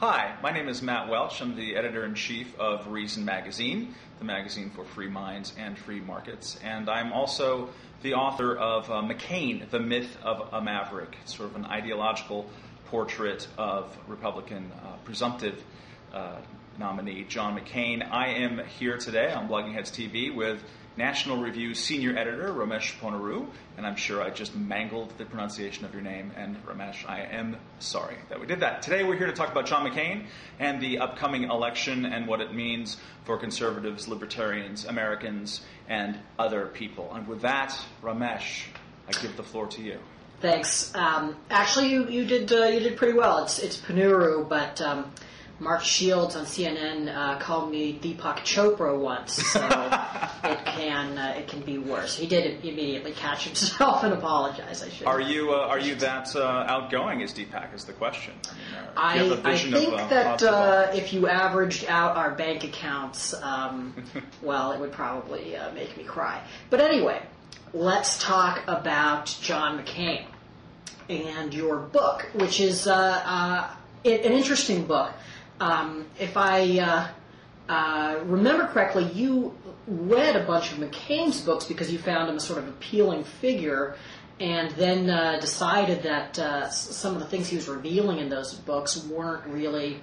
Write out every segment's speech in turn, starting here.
Hi, my name is Matt Welch. I'm the editor in chief of Reason Magazine, the magazine for free minds and free markets. And I'm also the author of uh, McCain, The Myth of a Maverick, sort of an ideological portrait of Republican uh, presumptive uh, nominee John McCain. I am here today on Blogging Heads TV with National Review senior editor Ramesh Ponnuru, and I'm sure I just mangled the pronunciation of your name. And Ramesh, I am sorry that we did that. Today we're here to talk about John McCain and the upcoming election and what it means for conservatives, libertarians, Americans, and other people. And with that, Ramesh, I give the floor to you. Thanks. Um, actually, you, you did uh, you did pretty well. It's it's Ponnuru, but um, Mark Shields on CNN uh, called me Deepak Chopra once, so it can uh, it can be worse. He did immediately catch himself and apologize. I should. Are you uh, are you that uh, outgoing as Deepak? Is the question. I, mean, I, I think of, uh, that uh, if you averaged out our bank accounts, um, well, it would probably make me cry. But anyway, let's talk about John McCain and your book, which is an interesting book. Um, if I uh, uh, remember correctly, you read a bunch of McCain's books because you found him a sort of appealing figure, and then uh, decided that uh, some of the things he was revealing in those books weren't really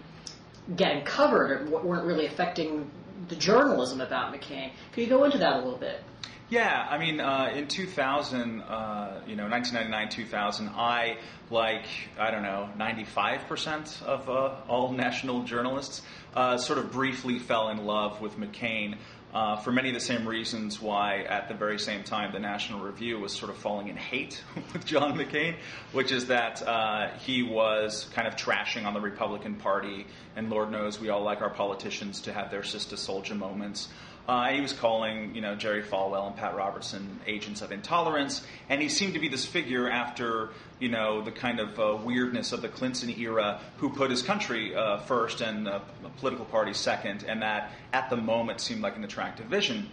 getting covered or weren't really affecting the journalism about McCain. Could you go into that a little bit? Yeah, I mean, uh, in 2000, uh, you know, 1999, 2000, I, like, I don't know, 95% of uh, all national journalists, uh, sort of briefly fell in love with McCain. Uh, for many of the same reasons why, at the very same time, the National Review was sort of falling in hate with John McCain, which is that uh, he was kind of trashing on the Republican Party, and Lord knows we all like our politicians to have their Sister Souljah moments. Uh, he was calling, you know, Jerry Falwell and Pat Robertson agents of intolerance, and he seemed to be this figure after, you know, the kind of uh, weirdness of the Clinton era, who put his country uh, first and a political party second, and that at the moment seemed like an attractive vision.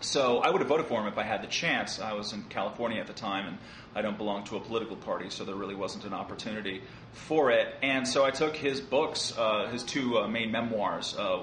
So I would have voted for him if I had the chance. I was in California at the time, and I don't belong to a political party, so there really wasn't an opportunity for it. And so I took his books, uh, his two uh, main memoirs, uh,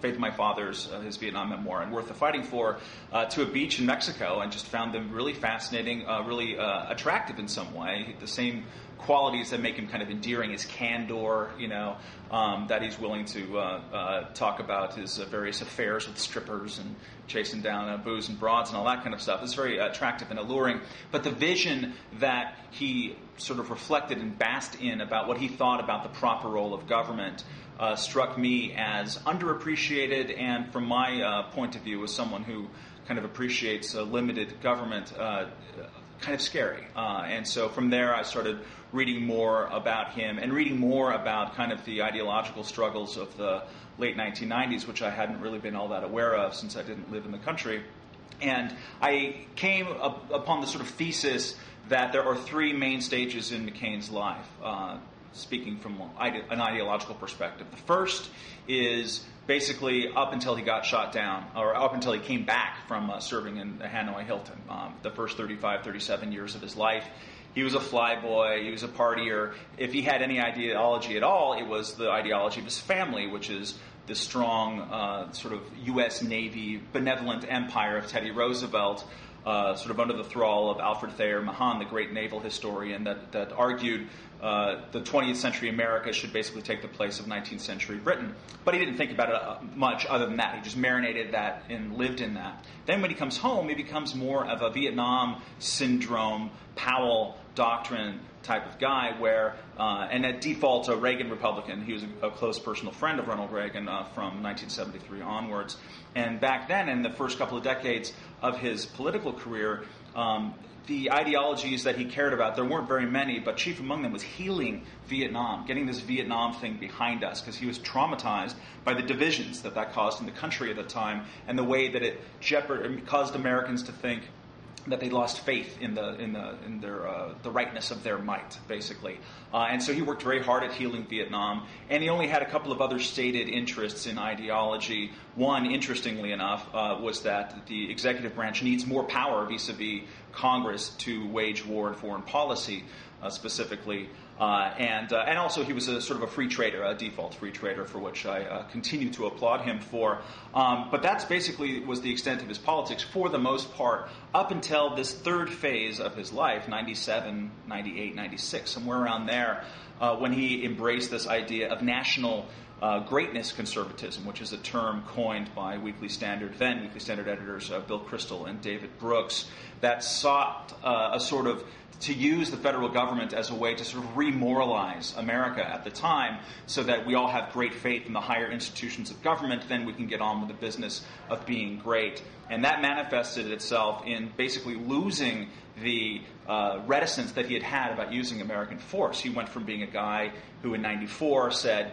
Faith of My Fathers, uh, his Vietnam memoir, and Worth the Fighting For, uh, to a beach in Mexico and just found them really fascinating, uh, really uh, attractive in some way. The same qualities that make him kind of endearing, his candor, you know, um, that he's willing to uh, talk about his various affairs with strippers and chasing down booze and broads and all that kind of stuff. It's very attractive and alluring. But the vision that he sort of reflected and basked in about what he thought about the proper role of government uh, struck me as underappreciated, and from my uh, point of view, as someone who kind of appreciates a limited government, uh, kind of scary. Uh, and so from there, I started reading more about him and reading more about kind of the ideological struggles of the late 1990s, which I hadn't really been all that aware of since I didn't live in the country. And I came up upon the sort of thesis that there are three main stages in McCain's life. Uh, speaking from an ideological perspective. The first is basically up until he got shot down, or up until he came back from uh, serving in the Hanoi Hilton. Um, the first 35, 37 years of his life, he was a flyboy, he was a partier. If he had any ideology at all, it was the ideology of his family, which is the strong uh, sort of U.S. Navy benevolent empire of Teddy Roosevelt uh, sort of under the thrall of Alfred Thayer Mahan, the great naval historian, that, that argued uh, the 20th century America should basically take the place of 19th century Britain. But he didn't think about it uh, much other than that. He just marinated that and lived in that. Then when he comes home, he becomes more of a Vietnam syndrome, Powell doctrine type of guy where, uh, and at default, a Reagan Republican. He was a, a close personal friend of Ronald Reagan uh, from 1973 onwards. And back then, in the first couple of decades of his political career, um, the ideologies that he cared about, there weren't very many, but chief among them was healing Vietnam, getting this Vietnam thing behind us, because he was traumatized by the divisions that that caused in the country at the time and the way that it jeopard- caused Americans to think that they lost faith in the in the in their uh, the rightness of their might, basically. Uh, and so he worked very hard at healing Vietnam, and he only had a couple of other stated interests in ideology. One, interestingly enough, uh, was that the executive branch needs more power vis-a-vis Congress to wage war and foreign policy. uh, specifically. Uh, and, uh, and also, he was a sort of a free trader, a default free trader, for which I uh, continue to applaud him for. Um, but that's basically was the extent of his politics for the most part up until this third phase of his life 97, 98, 96, somewhere around there, uh, when he embraced this idea of national uh, greatness conservatism, which is a term coined by Weekly Standard, then Weekly Standard editors uh, Bill Kristol and David Brooks, that sought uh, a sort of to use the federal government as a way to sort of remoralize America at the time so that we all have great faith in the higher institutions of government, then we can get on with the business of being great. And that manifested itself in basically losing the uh, reticence that he had had about using American force. He went from being a guy who in 94 said,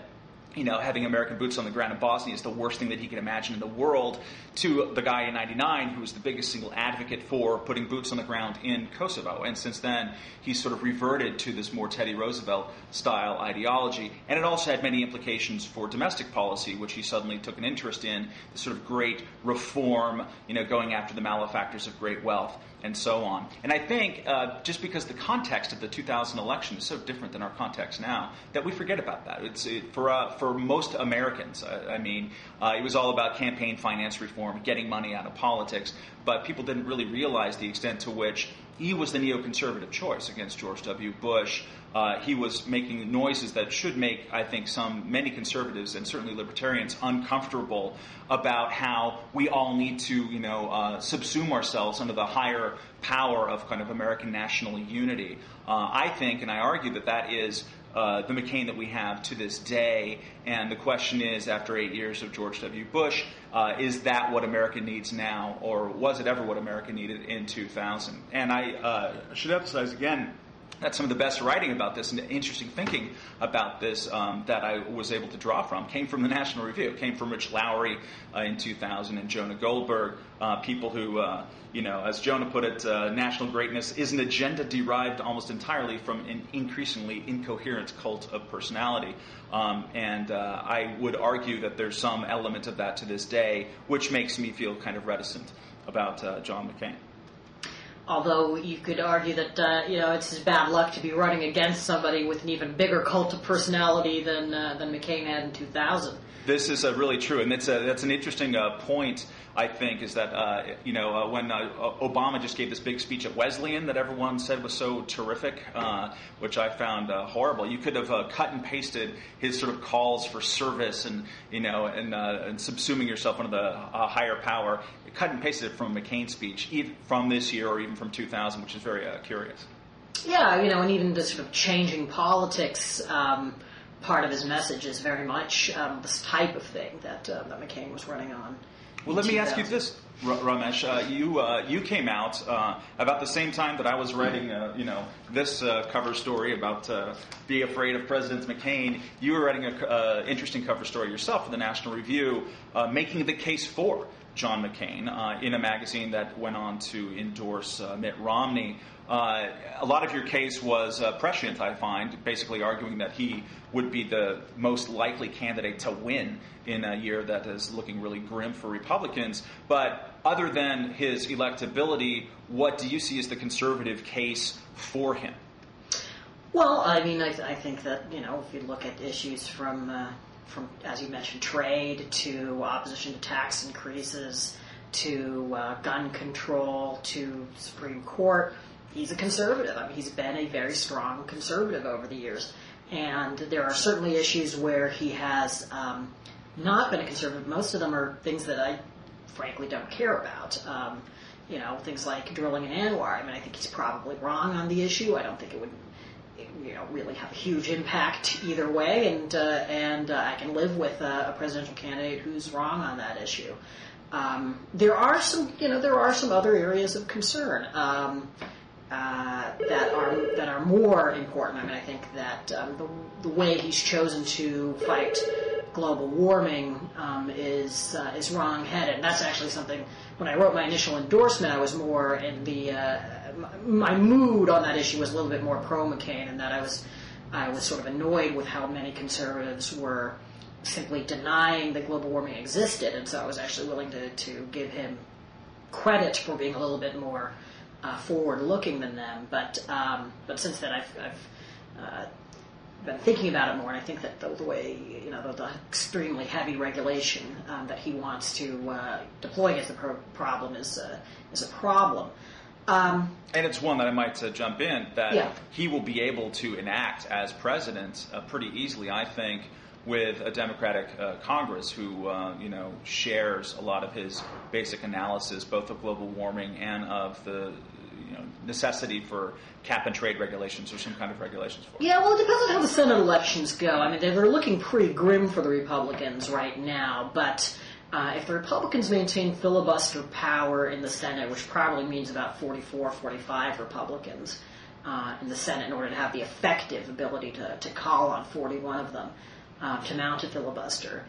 you know, having American boots on the ground in Bosnia is the worst thing that he could imagine in the world, to the guy in 99 who was the biggest single advocate for putting boots on the ground in Kosovo. And since then, he's sort of reverted to this more Teddy Roosevelt style ideology. And it also had many implications for domestic policy, which he suddenly took an interest in, the sort of great reform, you know, going after the malefactors of great wealth and so on. And I think uh, just because the context of the 2000 election is so different than our context now, that we forget about that. It's it, for uh, for most Americans. I, I mean, uh, it was all about campaign finance reform, getting money out of politics, but people didn't really realize the extent to which he was the neoconservative choice against George W. Bush. Uh, he was making noises that should make, I think, some many conservatives and certainly libertarians uncomfortable about how we all need to, you know, uh, subsume ourselves under the higher power of kind of American national unity. Uh, I think, and I argue that that is uh, the McCain that we have to this day. And the question is, after eight years of George W. Bush, uh, is that what America needs now, or was it ever what America needed in 2000? And I uh, should emphasize again that's some of the best writing about this and interesting thinking about this um, that I was able to draw from came from the National Review. Came from Rich Lowry uh, in 2000 and Jonah Goldberg, uh, people who, uh, you know, as Jonah put it, uh, national greatness is an agenda derived almost entirely from an increasingly incoherent cult of personality. Um, and uh, I would argue that there's some element of that to this day, which makes me feel kind of reticent about uh, John McCain. Although you could argue that uh, you know it's his bad luck to be running against somebody with an even bigger cult of personality than uh, than McCain had in 2000. This is uh, really true, and that's a, that's an interesting uh, point. I think is that uh, you know uh, when Obama just gave this big speech at Wesleyan that everyone said was so terrific, which I found horrible. You could have cut and pasted his sort of calls for service and you know and, and subsuming yourself under the higher power cut and pasted it from a McCain speech from this year or even from 2000, which is very uh, curious. Yeah, you know, and even the sort of changing politics um, part of his message is very much um, this type of thing that uh, that McCain was running on. Well, let me ask you this, Ramesh. Uh, you uh, you came out uh, about the same time that I was writing, uh, you know, this uh, cover story about uh, be afraid of President McCain. You were writing an interesting cover story yourself for the National Review, making the case for John McCain uh, in a magazine that went on to endorse uh, Mitt Romney. Uh, a lot of your case was uh, prescient, I find, basically arguing that he would be the most likely candidate to win in a year that is looking really grim for Republicans. But other than his electability, what do you see as the conservative case for him? Well, I mean, I, I think that, you know, if you look at issues from uh, from, as you mentioned, trade to opposition to tax increases to uh, gun control to Supreme Court. He's a conservative. I mean, he's been a very strong conservative over the years. And there are certainly issues where he has um, not been a conservative. Most of them are things that I frankly don't care about. Um, you know, things like drilling in ANWR. I mean, I think he's probably wrong on the issue. I don't think it would you know really have a huge impact either way, and uh, and uh, I can live with a, a, presidential candidate who's wrong on that issue. Um, there are some you know there are some other areas of concern. Um, uh, that are that are more important. I mean, I think that um, the, the way he's chosen to fight global warming um, is uh, is wrong-headed. That's actually something. When I wrote my initial endorsement, I was more in the uh, my mood on that issue was a little bit more pro McCain, and that I was I was sort of annoyed with how many conservatives were simply denying that global warming existed, and so I was actually willing to to give him credit for being a little bit more uh, forward looking than them. But um, but since then, I've, I've uh, been thinking about it more, and I think that the, the way you know the, the extremely heavy regulation um, that he wants to uh, deploy against the pro- problem is uh, is a problem. Um, and it's one that I might uh, jump in that yeah. he will be able to enact as president uh, pretty easily, I think, with a Democratic uh, Congress who, uh, you know, shares a lot of his basic analysis, both of global warming and of the necessity for cap and trade regulations or some kind of regulations for it. Yeah, well, it depends on how the Senate elections go. I mean, they're looking pretty grim for the Republicans right now, but uh, if the Republicans maintain filibuster power in the Senate, which probably means about 44, 45 Republicans uh, in the Senate in order to have the effective ability to, to call on 41 of them uh, to mount a filibuster,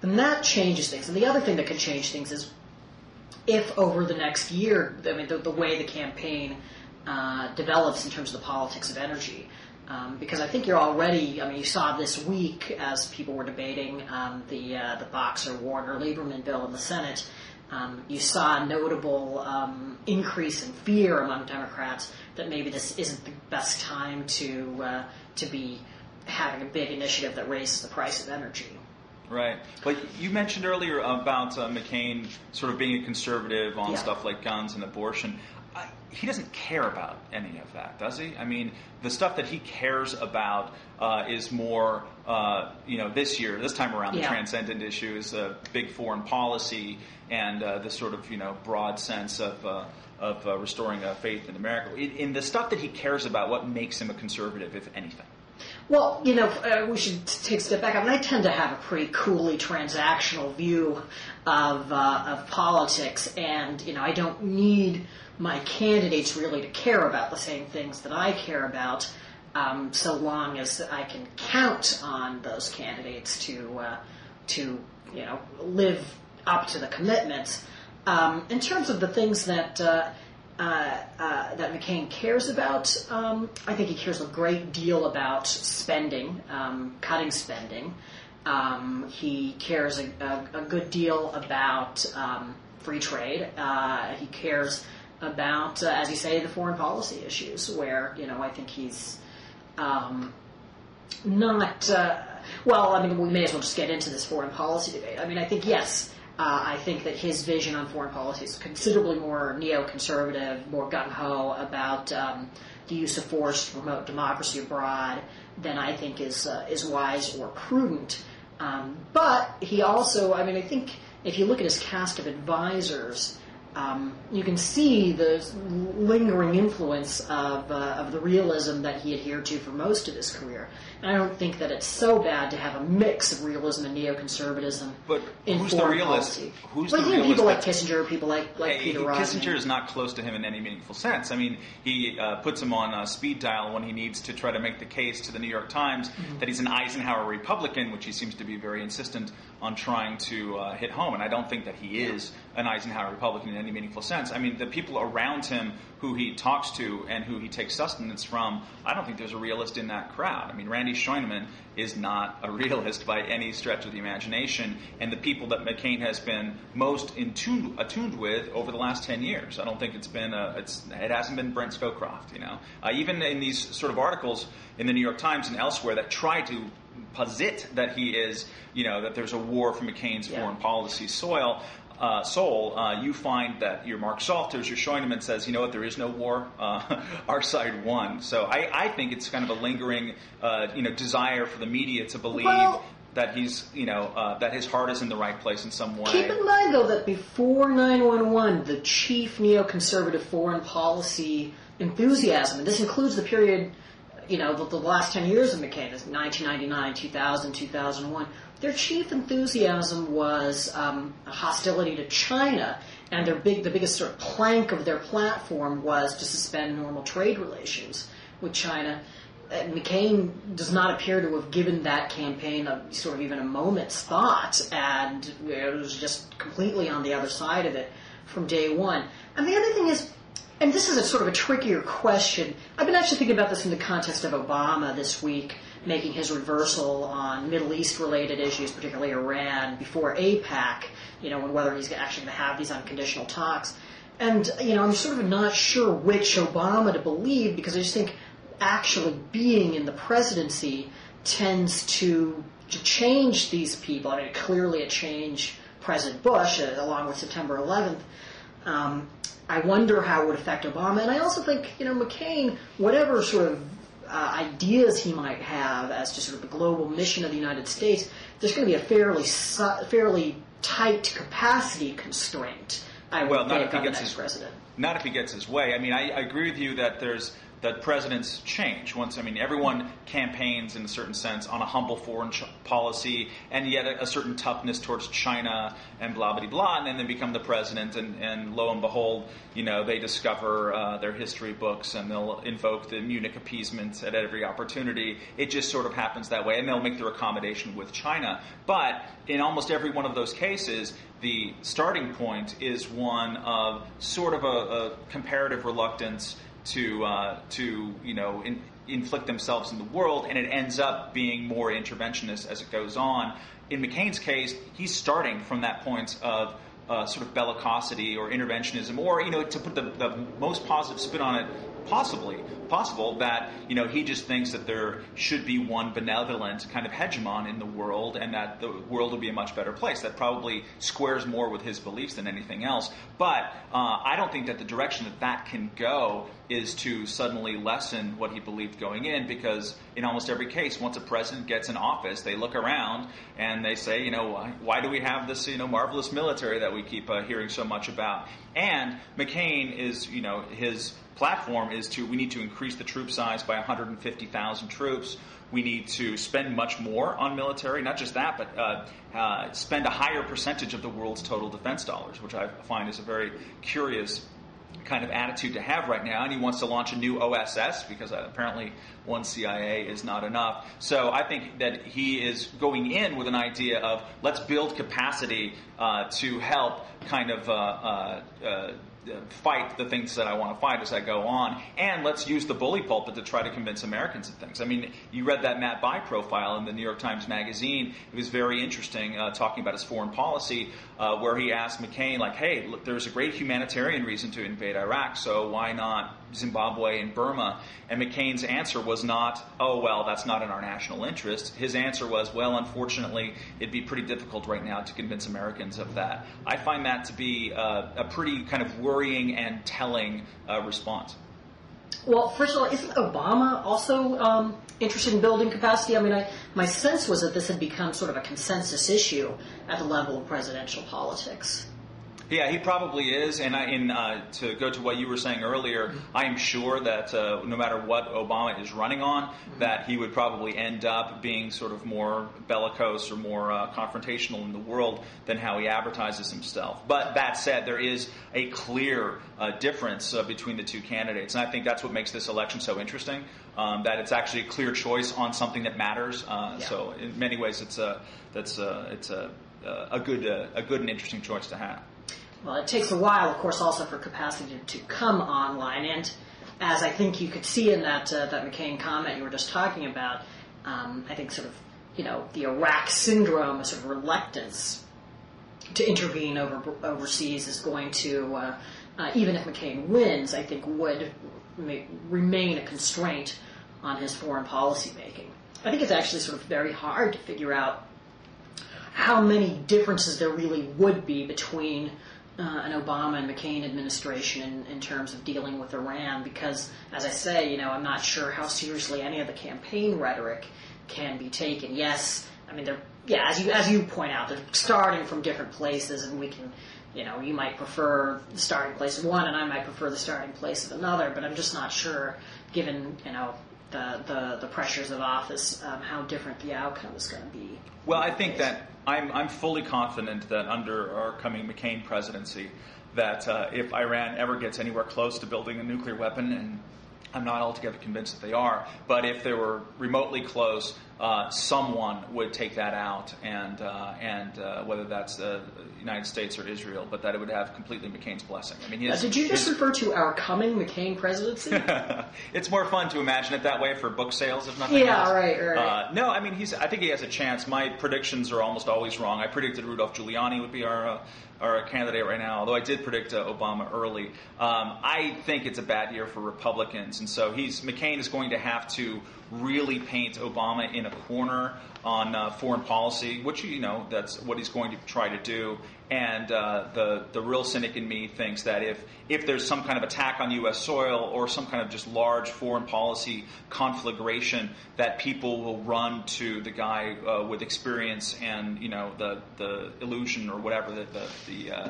then that changes things. And the other thing that could change things is if over the next year, I mean, the, the way the campaign uh, develops in terms of the politics of energy, um, because I think you're already. I mean, you saw this week as people were debating um, the uh, the Boxer Warner Lieberman bill in the Senate. Um, you saw a notable um, increase in fear among Democrats that maybe this isn't the best time to uh, to be having a big initiative that raises the price of energy. Right. But you mentioned earlier about uh, McCain sort of being a conservative on yeah. stuff like guns and abortion he doesn't care about any of that, does he? I mean, the stuff that he cares about uh, is more, uh, you know, this year, this time around, yeah. the transcendent issues, uh, big foreign policy, and uh, the sort of, you know, broad sense of uh, of uh, restoring faith in America. In, in, the stuff that he cares about, what makes him a conservative, if anything? Well, you know, uh, we should take a step back. I mean, I tend to have a pretty coolly transactional view of uh, of politics, and you know, I don't need my candidates really to care about the same things that I care about, um, so long as I can count on those candidates to uh, to you know live up to the commitments. Um, in terms of the things that uh, uh, that McCain cares about, um, I think he cares a great deal about spending, um, cutting spending. Um, he cares a, a, a, good deal about um, free trade. Uh, he cares about, uh, as you say, the foreign policy issues, where you know I think he's um, not. Well, I mean, we may as well just get into this foreign policy debate. I mean, I think yes. Uh, I think that his vision on foreign policy is considerably more neoconservative, more gung ho about um, the use of force to promote democracy abroad than I think is uh, is wise or prudent. Um, but he also, I mean, I think if you look at his cast of advisors, um, you can see the lingering influence of, uh, of the realism that he adhered to for most of his career. And I don't think that it's so bad to have a mix of realism and neoconservatism. But in who's the realist? Policy. Who's well, the realist? People like Kissinger, people like like hey, Peter Kissinger is not close to him in any meaningful sense. I mean, he uh, puts him on speed dial when he needs to try to make the case to the New York Times mm-hmm. that he's an Eisenhower Republican, which he seems to be very insistent on trying to uh, hit home. And I don't think that he is an Eisenhower Republican in any meaningful sense. I mean, the people around him who he talks to and who he takes sustenance from, I don't think there's a realist in that crowd. I mean, Randy Scheunemann is not a realist by any stretch of the imagination, and the people that McCain has been most tune, attuned with over the last 10 years. I don't think it's been, a, it's, it hasn't been Brent Scowcroft, you know. Uh, even in these sort of articles in the New York Times and elsewhere that try to posit that he is, you know, that there's a war for McCain's yeah. foreign policy soil uh, soul, uh, you find that your Mark Salters, your Scheunemann says, you know what, there is no war. Uh, our side won. So I, I, think it's kind of a lingering, uh, you know, desire for the media to believe. Well, that he's, you know, uh, that his heart is in the right place in some way. Keep in mind, though, that before 911, the chief neoconservative foreign policy enthusiasm, and this includes the period, you know, the, the last 10 years of McCain, 1999, 2000, 2001, their chief enthusiasm was um, hostility to China, and their big, the biggest sort of plank of their platform was to suspend normal trade relations with China. And McCain does not appear to have given that campaign a, sort of even a moment's thought, and it was just completely on the other side of it from day one. And the other thing is, and this is a sort of a trickier question. I've been actually thinking about this in the context of Obama this week making his reversal on Middle East related issues, particularly Iran, before AIPAC, you know, and whether he's actually going to have these unconditional talks. And, you know, I'm sort of not sure which Obama to believe because I just think actually being in the presidency tends to, to change these people. I mean, clearly it changed President Bush uh, along with September 11th. Um, I wonder how it would affect Obama. And I also think, you know, McCain, whatever sort of uh, ideas he might have as to sort of the global mission of the United States, there's going to be a fairly fairly tight capacity constraint. I well, not if he gets his president. Not if he gets his way. I mean, I, I agree with you that there's that presidents change. Once, I mean, everyone campaigns in a certain sense on a humble foreign ch- policy and yet a, a, certain toughness towards China and blah, blah, blah, and then they become the president, and, and lo and behold, you know, they discover uh, their history books and they'll invoke the Munich appeasement at every opportunity. It just sort of happens that way, and they'll make their accommodation with China. But in almost every one of those cases, the starting point is one of sort of a, a comparative reluctance to uh, to you know in, inflict themselves in the world, and it ends up being more interventionist as it goes on. In McCain's case, he's starting from that point of uh, sort of bellicosity or interventionism, or you know, to put the, the most positive spin on it, possibly possible that you know he just thinks that there should be one benevolent kind of hegemon in the world, and that the world will be a much better place. That probably squares more with his beliefs than anything else. But uh, I don't think that the direction that that can go is to suddenly lessen what he believed going in, because in almost every case, once a president gets in office, they look around and they say, you know, why, why do we have this, you know, marvelous military that we keep uh, hearing so much about? And McCain is, you know, his platform is to we need to increase the troop size by 150,000 troops. We need to spend much more on military, not just that, but uh, uh, spend a higher percentage of the world's total defense dollars, which I find is a very curious kind of attitude to have right now, and he wants to launch a new OSS because uh, apparently one CIA is not enough. So I think that he is going in with an idea of let's build capacity uh, to help kind of uh, uh, uh fight the things that I want to fight as I go on, and let's use the bully pulpit to try to convince Americans of things. I mean, you read that Matt Bai profile in the New York Times Magazine. It was very interesting, uh, talking about his foreign policy, uh, where he asked McCain, like, "Hey, look, there's a great humanitarian reason to invade Iraq, so why not Zimbabwe and Burma?" And McCain's answer was not, "Oh, well, that's not in our national interest." His answer was, "Well, unfortunately, it'd be pretty difficult right now to convince Americans of that." I find that to be uh, a pretty kind of worrying and telling uh, response. Well, first of all, isn't Obama also um, interested in building capacity? I mean, I, my sense was that this had become sort of a consensus issue at the level of presidential politics. Yeah, he probably is. And I, in, uh, to go to what you were saying earlier. I am sure that uh, no matter what Obama is running on, that he would probably end up being sort of more bellicose or more uh, confrontational in the world than how he advertises himself. But that said, there is a clear uh, difference uh, between the two candidates, and I think that's what makes this election so interesting. Um, that it's actually a clear choice on something that matters. Uh, yeah. So in many ways, it's a that's a, it's a a good a good and interesting choice to have. Well, it takes a while, of course, also for capacity to come online. And as I think you could see in that uh, that McCain comment you were just talking about, um, I think sort of you know the Iraq syndrome, a sort of reluctance to intervene over overseas is going to, uh, uh, even if McCain wins, I think would remain a constraint on his foreign policy making. I think it's actually sort of very hard to figure out how many differences there really would be between uh, an Obama and McCain administration in, in terms of dealing with Iran because, as I say, you know, I'm not sure how seriously any of the campaign rhetoric can be taken. Yes, I mean, they're yeah, as you as you point out, they're starting from different places, and we can, you know, you might prefer the starting place of one, and I might prefer the starting place of another. But I'm just not sure, given you know the the, the pressures of office, um, how different the outcome is going to be. Well, I think that I'm, I'm fully confident that under our coming McCain presidency, that uh, if Iran ever gets anywhere close to building a nuclear weapon, and I'm not altogether convinced that they are, but if they were remotely close, uh, someone would take that out, and uh, and uh, whether that's the United States or Israel, but that it would have completely McCain's blessing. I mean, his, did you just his, refer to our coming McCain presidency? it's more fun to imagine it that way for book sales, if nothing yeah, else. Yeah, right, right. Uh, no, I mean, he's. I think he has a chance. My predictions are almost always wrong. I predicted Rudolph Giuliani would be our uh, or a candidate right now. Although I did predict uh, Obama early, um, I think it's a bad year for Republicans, and so he's McCain is going to have to really paint Obama in a corner on uh, foreign policy, which you know that's what he's going to try to do. And uh, the the real cynic in me thinks that if if there's some kind of attack on U.S. soil or some kind of just large foreign policy conflagration, that people will run to the guy uh, with experience and you know the the illusion or whatever the the, the uh,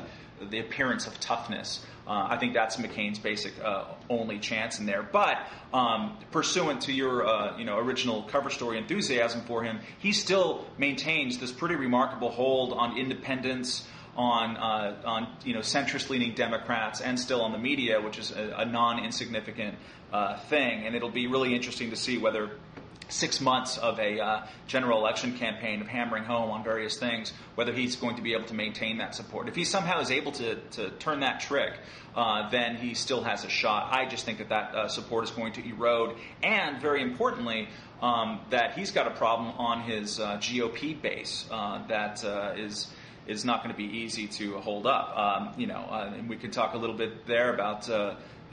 the appearance of toughness. Uh, I think that's McCain's basic uh, only chance in there. But um, pursuant to your uh, you know original cover story enthusiasm for him, he still maintains this pretty remarkable hold on independents. On uh, on you know centrist leaning Democrats and still on the media, which is a, a non insignificant uh, thing, and it'll be really interesting to see whether six months of a uh, general election campaign of hammering home on various things, whether he's going to be able to maintain that support. If he somehow is able to, to turn that trick, uh, then he still has a shot. I just think that that uh, support is going to erode, and very importantly, um, that he's got a problem on his uh, GOP base uh, that uh, is is not going to be easy to hold up. Um, you know, and we can talk a little bit there about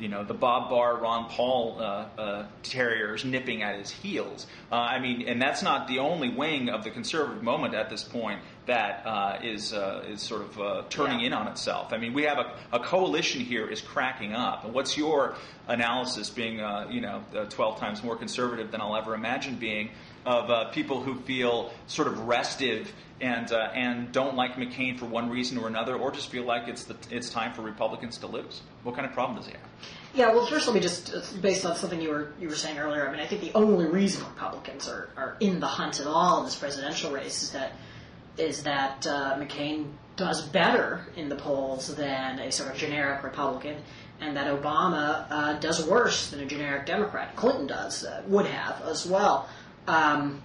you know the Bob Barr, Ron Paul uh, uh, terriers nipping at his heels. Uh, I mean, and that's not the only wing of the conservative moment at this point that uh, is uh, is sort of uh, turning yeah. in on itself. I mean, we have a, a, coalition here is cracking up. And what's your analysis, being you know 12 times more conservative than I'll ever imagine being, of people who feel sort of restive and uh, and don't like McCain for one reason or another, or just feel like it's the, it's time for Republicans to lose? What kind of problem does he have? Yeah, well, first let me just uh, based on something you were you were saying earlier. I mean, I think the only reason Republicans are, are in the hunt at all in this presidential race is that is that uh, McCain does better in the polls than a sort of generic Republican, and that Obama uh, does worse than a generic Democrat. Clinton does uh, would have as well. Um,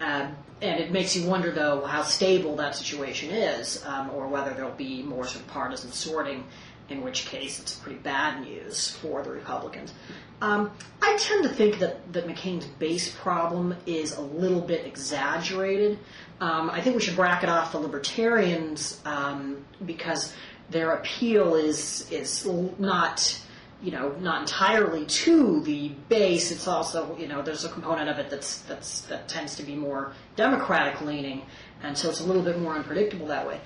uh, and it makes you wonder, though, how stable that situation is, um, or whether there'll be more sort of partisan sorting, in which case it's pretty bad news for the Republicans. Um, I tend to think that, that McCain's base problem is a little bit exaggerated. Um, I think we should bracket off the Libertarians um, because their appeal is is not you know, not entirely to the base. It's also, you know, there's a component of it that's that's that tends to be more democratic leaning, and so it's a little bit more unpredictable that way.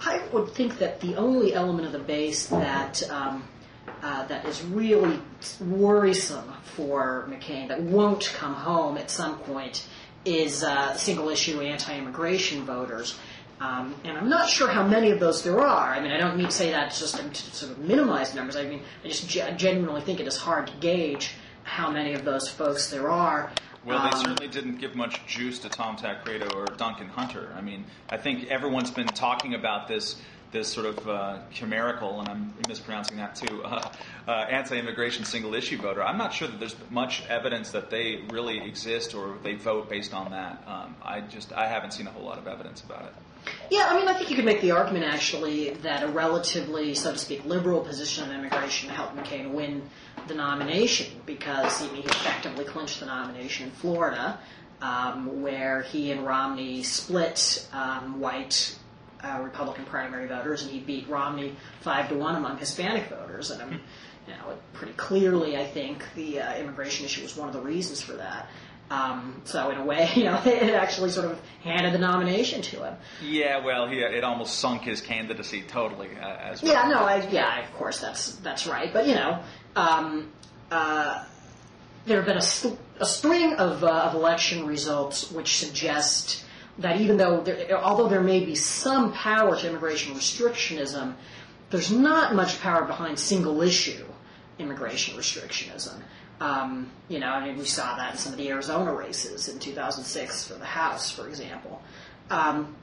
I would think that the only element of the base that um, uh, that is really worrisome for McCain that won't come home at some point is uh, single issue anti-immigration voters. Um, and I'm not sure how many of those there are. I mean, I don't mean to say that just to, sort of minimize numbers. I mean, I just ge- genuinely think it is hard to gauge how many of those folks there are. Well, they um, certainly didn't give much juice to Tom Tancredo or Duncan Hunter. I mean, I think everyone's been talking about this this sort of uh, chimerical, and I'm mispronouncing that too, uh, uh, anti-immigration single-issue voter. I'm not sure that there's much evidence that they really exist or they vote based on that. Um, I just I haven't seen a whole lot of evidence about it. Yeah, I mean, I think you could make the argument actually that a relatively, so to speak, liberal position on immigration helped McCain win the nomination because he, he effectively clinched the nomination in Florida, um, where he and Romney split um, white uh, Republican primary voters, and he beat Romney five to one among Hispanic voters. And um, you know, pretty clearly, I think the uh, immigration issue was one of the reasons for that. Um, so in a way, you know, it actually sort of handed the nomination to him. Yeah, well, he, it almost sunk his candidacy totally uh, as well. Yeah, no, I, yeah, of course that's that's right. But you know, um, uh, there have been a, a string of, uh, of election results which suggest that even though, there, although there may be some power to immigration restrictionism, there's not much power behind single issue immigration restrictionism. Um, you know, I mean, we saw that in some of the Arizona races in 2006 for the House, for example. Um,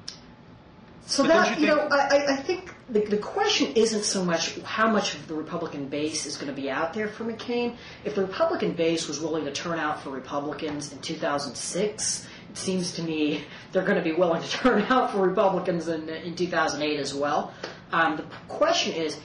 so but that, you, you know, I, I think the, the question isn't so much how much of the Republican base is going to be out there for McCain. If the Republican base was willing to turn out for Republicans in 2006, it seems to me they're going to be willing to turn out for Republicans in, in 2008 as well. Um, the question is,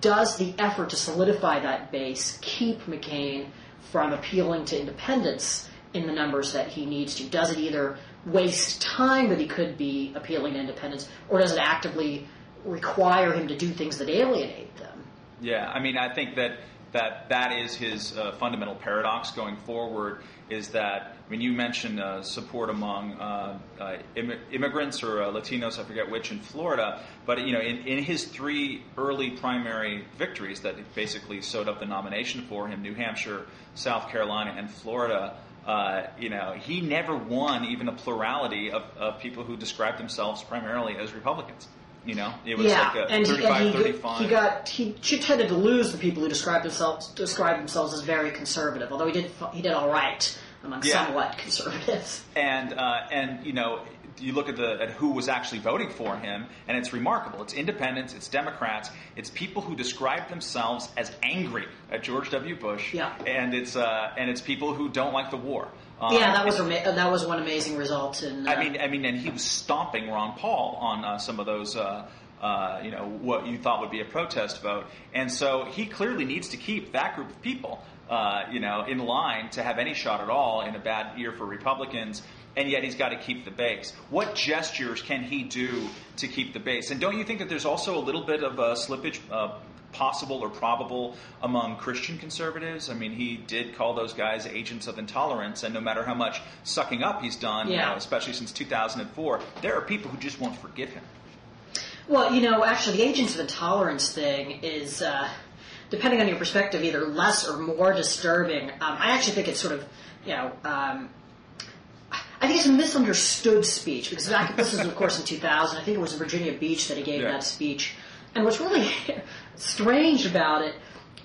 does the effort to solidify that base keep McCain from appealing to independents in the numbers that he needs to? Does it either waste time that he could be appealing to independents, or does it actively require him to do things that alienate them. Yeah, I mean, I think that that that is his uh, fundamental paradox going forward. Is that I mean, you mentioned uh, support among uh, uh Im- immigrants or uh, Latinos, I forget which, in Florida. But you know, in, in his three early primary victories that basically sewed up the nomination for him, New Hampshire, South Carolina, and Florida. Uh, you know, he never won even a plurality of, of people who described themselves primarily as Republicans. You know, it was yeah, like a and 35, he, and he, 35. he got he tended to lose the people who described themselves described themselves as very conservative. Although he did he did all right among yeah. somewhat conservatives. And uh, and you know, you look at the at who was actually voting for him, and it's remarkable. It's independents, it's Democrats, it's people who describe themselves as angry at George W. Bush, yeah. and it's uh, and it's people who don't like the war. Um, yeah, that was ama- that was one amazing result. In, uh, I mean, I mean, and he was stomping Ron Paul on uh, some of those. Uh, uh, you know what you thought would be a protest vote, and so he clearly needs to keep that group of people, uh, you know, in line to have any shot at all in a bad year for Republicans. And yet he's got to keep the base. What gestures can he do to keep the base? And don't you think that there's also a little bit of a slippage uh, possible or probable among Christian conservatives. I mean, he did call those guys agents of intolerance, and no matter how much sucking up he's done, yeah. you know, especially since 2004, there are people who just won't forgive him. Well, you know, actually, the agents of intolerance thing is, uh, depending on your perspective, either less or more disturbing. Um, I actually think it's sort of, you know, um, I think it's a misunderstood speech because back, this is, of course, in 2000. I think it was in Virginia Beach that he gave yeah. that speech. And what's really strange about it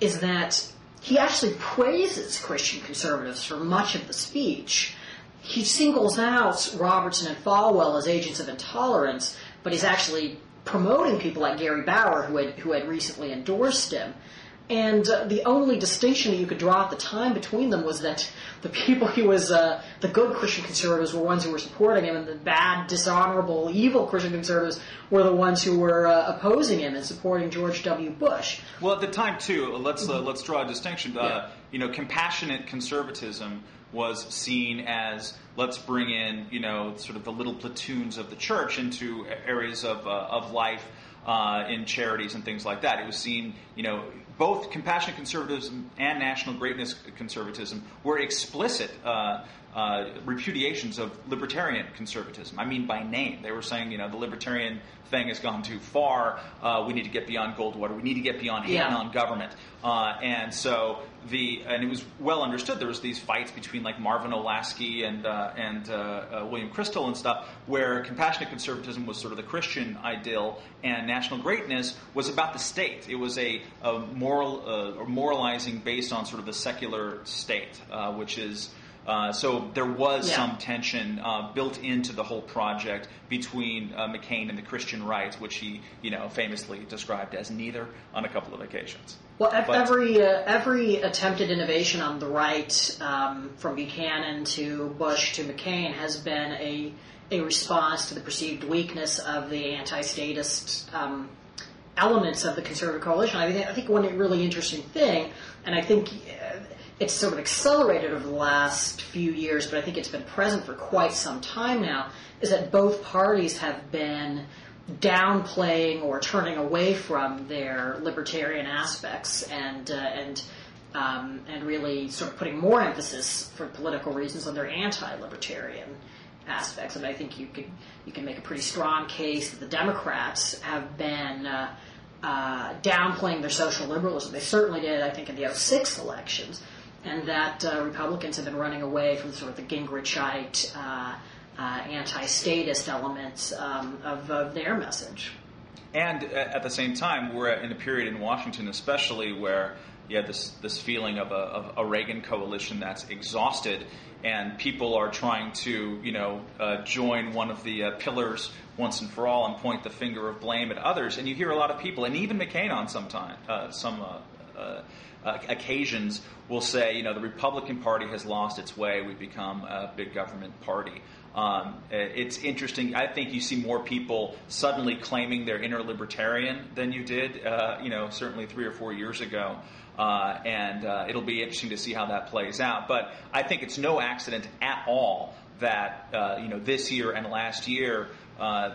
is that he actually praises Christian conservatives for much of the speech. He singles out Robertson and Falwell as agents of intolerance, but he's actually promoting people like Gary Bauer, who had, who had recently endorsed him. And uh, the only distinction that you could draw at the time between them was that the people he was, uh, the good Christian conservatives were ones who were supporting him, and the bad, dishonorable, evil Christian conservatives were the ones who were uh, opposing him and supporting George W. Bush. Well, at the time too, let's uh, let's draw a distinction. Uh, yeah. You know, compassionate conservatism was seen as let's bring in you know sort of the little platoons of the church into areas of uh, of life. Uh, in charities and things like that. It was seen, you know, both compassionate conservatism and national greatness conservatism were explicit uh, uh, repudiations of libertarian conservatism. I mean, by name. They were saying, you know, the libertarian thing has gone too far. Uh, we need to get beyond Goldwater. We need to get beyond yeah. on government. Uh, and so the and it was well understood. There was these fights between like Marvin Olasky and uh, and uh, uh, William Kristol and stuff, where compassionate conservatism was sort of the Christian ideal, and national greatness was about the state. It was a, a moral or moralizing based on sort of the secular state, which is uh, so there was yeah. some tension uh, built into the whole project between uh, McCain and the Christian right, which he, you know, famously described as neither on a couple of occasions. Well, but, every uh, every attempted innovation on the right, um, from Buchanan to Bush to McCain, has been a a response to the perceived weakness of the anti-statist um, elements of the conservative coalition. I, mean, I think one really interesting thing, and I think it's sort of accelerated over the last few years, but I think it's been present for quite some time now, is that both parties have been downplaying or turning away from their libertarian aspects and uh, and um, and really sort of putting more emphasis for political reasons on their anti-libertarian aspects. And I think you could you can make a pretty strong case that the Democrats have been uh, uh, downplaying their social liberalism. They certainly did, I think, in the 06 elections and that uh, Republicans have been running away from sort of the Gingrichite, uh, uh, anti-statist elements um, of, of, their message. And at the same time, we're in a period in Washington, especially where you have this this feeling of a, of a Reagan coalition that's exhausted, and people are trying to you know uh, join one of the uh, pillars once and for all and point the finger of blame at others. And you hear a lot of people, and even McCain on some time, uh, some occasions will say, you know, the Republican Party has lost its way. We've become a big government party. Um, it's interesting. I think you see more people suddenly claiming they're inner libertarian than you did, uh, you know, certainly three or four years ago. Uh, and uh, it'll be interesting to see how that plays out. But I think it's no accident at all that uh, you know this year and last year uh,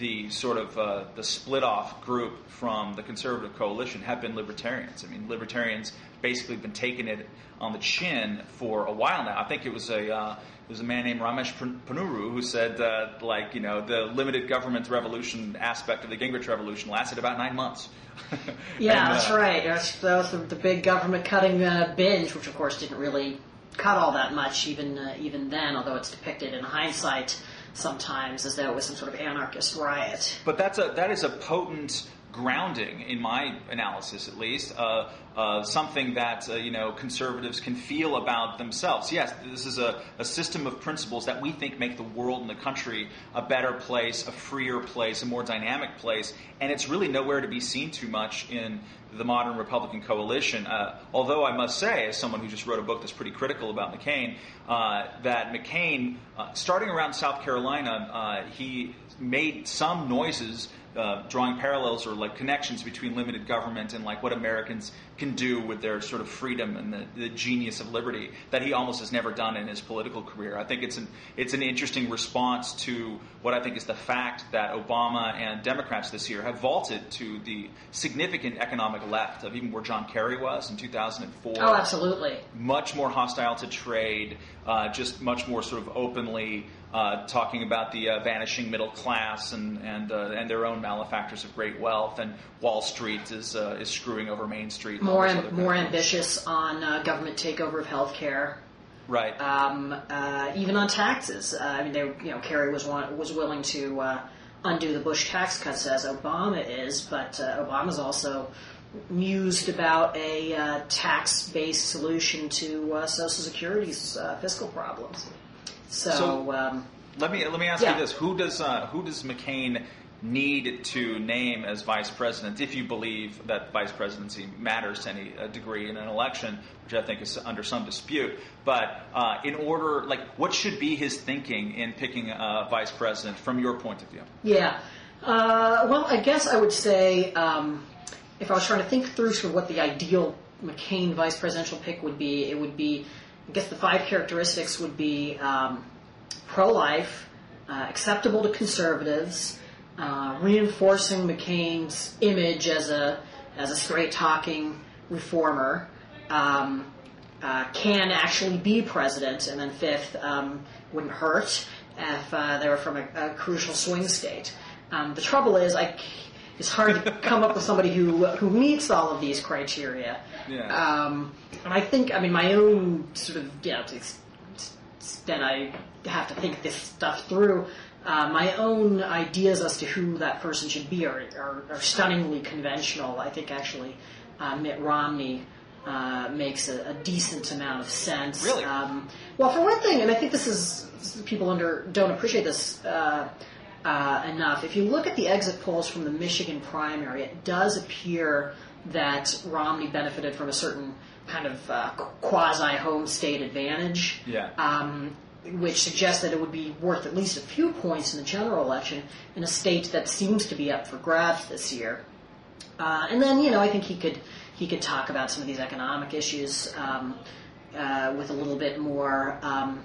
the sort of uh, the split off group from the conservative coalition have been libertarians. I mean, libertarians basically been taking it on the chin for a while now. I think it was a uh, it was a man named Ramesh Ponnuru who said uh, like you know the limited government revolution aspect of the Gingrich revolution lasted about nine months. yeah, and, that's uh, right. That was the, the big government cutting uh, binge, which of course didn't really cut all that much even uh, even then, although it's depicted in hindsight sometimes as though it was some sort of anarchist riot. But that's a that is a potent grounding, in my analysis at least, uh, uh, something that uh, you know conservatives can feel about themselves. Yes, this is a, a, system of principles that we think make the world and the country a better place, a freer place, a more dynamic place, and it's really nowhere to be seen too much in the modern Republican coalition. Uh, although I must say, as someone who just wrote a book that's pretty critical about McCain, uh, that McCain, uh, starting around South Carolina, he made some noises uh, drawing parallels or like connections between limited government and like what Americans can do with their sort of freedom and the, the, genius of liberty that he almost has never done in his political career. I think it's an it's an interesting response to what I think is the fact that Obama and Democrats this year have vaulted to the significant economic left of even where John Kerry was in 2004. Oh, absolutely. Much more hostile to trade, uh, just much more sort of openly uh, talking about the uh, vanishing middle class and and uh, and their own malefactors of great wealth, and Wall Street is uh, is screwing over Main Street. More am- more ambitious on uh, government takeover of healthcare. Right. Um, even on taxes. I mean, they you know Kerry was one, was willing to undo the Bush tax cuts as Obama is, but Obama's also mused about a uh, tax-based solution to uh, Social Security's uh, fiscal problems. So, so um, let me let me ask yeah. you this: Who does uh, who does McCain need to name as vice president if you believe that vice presidency matters to any uh, degree in an election, which I think is under some dispute. But uh, in order, like, what should be his thinking in picking a vice president from your point of view? Yeah. Uh, well, I guess I would say um, if I was trying to think through sort of what the ideal McCain vice presidential pick would be, it would be I guess the five characteristics would be um, pro-life, uh, acceptable to conservatives, uh, reinforcing McCain's image as a as a straight talking reformer, um, uh, can actually be president, and then fifth, um, wouldn't hurt if uh, they were from a, a crucial swing state. Um, the trouble is, I it's hard to come up with somebody who who meets all of these criteria. Yeah. Um, and I think, I mean, my own sort of, you know, to extent I have to think this stuff through. Uh, my own ideas as to who that person should be are, are, are stunningly conventional. I think actually uh, Mitt Romney uh, makes a, a, decent amount of sense. Really? Um, well, for one thing, and I think this is people under don't appreciate this uh, enough. If you look at the exit polls from the Michigan primary, it does appear that Romney benefited from a certain kind of uh, quasi home state advantage. Yeah. Um, which suggests that it would be worth at least a few points in the general election in a state that seems to be up for grabs this year. Uh, and then, you know, I think he could he could talk about some of these economic issues um, uh, with a little bit more um,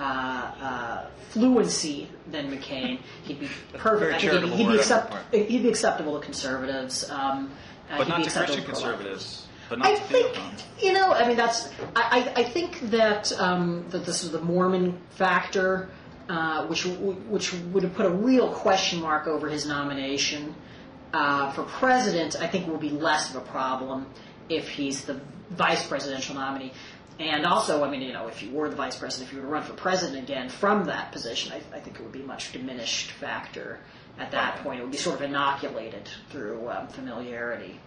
uh, uh, fluency than McCain. He'd be perfect. He'd, he'd, be accept, he'd be acceptable to conservatives. Um, uh, but not to Christian conservatives. But not I think you know. I mean, that's. I, I think that um, that this is the Mormon factor, uh, which which would have put a real question mark over his nomination uh, for president. I think will be less of a problem if he's the vice presidential nominee. And also, I mean, you know, if you were the vice president, if you were to run for president again from that position, I, I think it would be a much diminished factor at that point. It would be sort of inoculated through um, familiarity.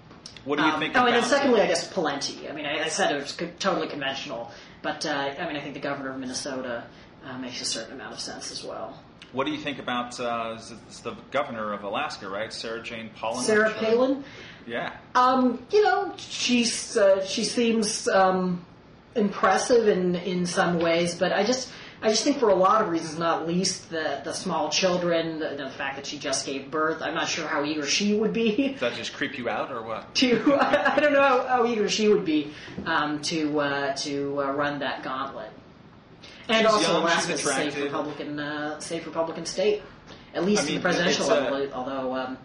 What do you um, think? Oh, and then secondly, I guess Pawlenty. I mean, I, I said it was co- totally conventional, but uh, I mean, I think the governor of Minnesota uh, makes a certain amount of sense as well. What do you think about uh, the governor of Alaska, right, Sarah Jane Palin? Sarah Palin. Yeah. Um, you know, she's uh, she seems um, impressive in in some ways, but I just I just think for a lot of reasons, not least the the small children, the, the fact that she just gave birth. I'm not sure how eager she would be. Does that just creep you out, or what? To I, I don't know how, how, eager she would be um, to uh, to uh, run that gauntlet. And she's also, young, Alaska's a safe Republican uh, safe Republican state. at least I mean, in the presidential level. although um,